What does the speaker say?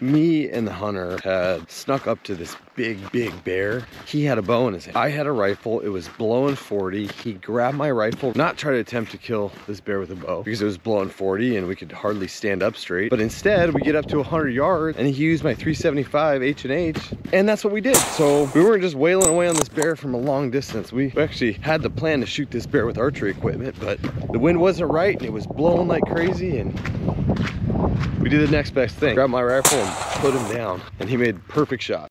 Me and the hunter had snuck up to this big, big bear. He had a bow in his hand. I had a rifle. It was blowing 40. He grabbed my rifle, not try to attempt to kill this bear with a bow because it was blowing 40 and we could hardly stand up straight. But instead, we get up to 100 yards and he used my 375 H&H and that's what we did. So we weren't just wailing away on this bear from a long distance. We actually had the plan to shoot this bear with archery equipment, but the wind wasn't right and it was blowing like crazy and did the next best thing. Grab my rifle and put him down and he made perfect shot.